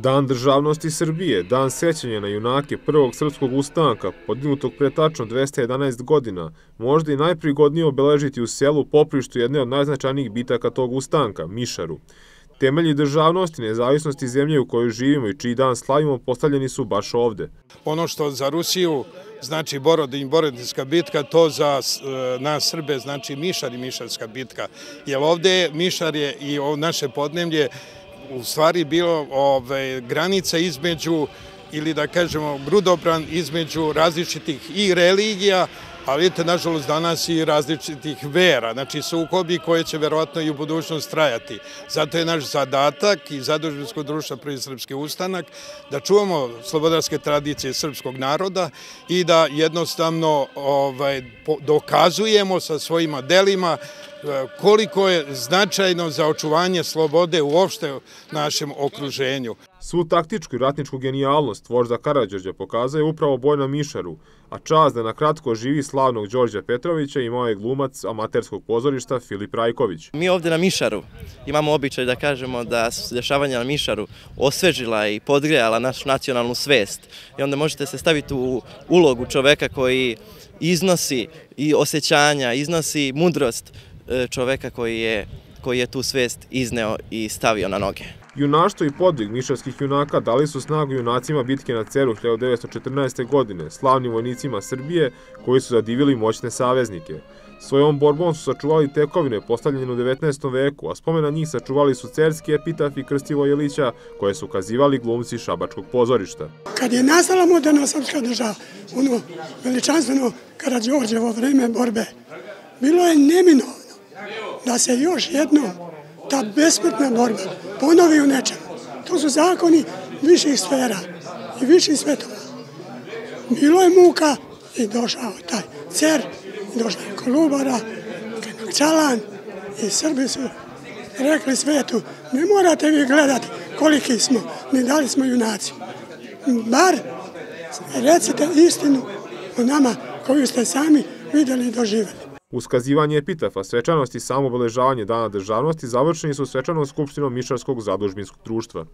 Dan državnosti Srbije, dan sećanja na junake prvog srpskog ustanka, podignutog pre tačno 211 godina, možda i najprigodnije obeležiti u selu poprištu jedne od najznačajnijih bitaka tog ustanka, Mišaru. Temelji državnosti, nezavisnosti zemlje u kojoj živimo i čiji dan slavimo postavljeni su baš ovde. Ono što za Rusiju znači Borodin, Borodinska bitka, to za e, nas Srbe znači Mišar i Mišarska bitka. Jer ovde Mišar je i naše podnemlje u stvari bilo ovaj, granica između ili da kažemo grudobran između različitih i religija, ali vidite, nažalost, danas i različitih vera, znači sukobi koje će verovatno i u budućnost trajati. Zato je naš zadatak i zadužbinsko društva Prvi Srpski ustanak da čuvamo slobodarske tradicije srpskog naroda i da jednostavno ovaj, dokazujemo sa svojima delima E, koliko je značajno za očuvanje slobode uopšte u našem okruženju. Svu taktičku i ratničku genijalnost vožda Karadžorđa pokazuje upravo boj na Mišaru, a čast da na kratko živi slavnog Đorđa Petrovića imao je glumac amaterskog pozorišta Filip Rajković. Mi ovde na Mišaru imamo običaj da kažemo da su dešavanja na Mišaru osvežila i podgrejala našu nacionalnu svest i onda možete se staviti u ulogu čoveka koji iznosi i osjećanja, iznosi mudrost E, čoveka koji je, koji je tu svest izneo i stavio na noge. Junaštvo i podvig mišarskih junaka dali su snagu junacima bitke na Ceru 1914. godine, slavnim vojnicima Srbije koji su zadivili moćne saveznike. Svojom borbom su sačuvali tekovine postavljene u 19. veku, a spomena njih sačuvali su cerski epitaf i krstivo Jelića koje su kazivali glumci Šabačkog pozorišta. Kad je nastala moderna srpska država, ono veličanstveno Karadžorđevo vreme borbe, bilo je neminovno da se još jednom ta besmrtna borba ponovi u nečemu. To su zakoni viših sfera i viših svetova. Bilo je muka i došao taj cer, došao je Kolubara, Čalan i Srbi su rekli svetu, ne morate vi gledati koliki smo, ne dali smo junaci. Bar recite istinu o nama koju ste sami videli i doživeli. Uskazivanje epitafa, svečanost i samobeležavanje Dana državnosti završeni su svečanom skupštinom Mišarskog zadužbinskog društva.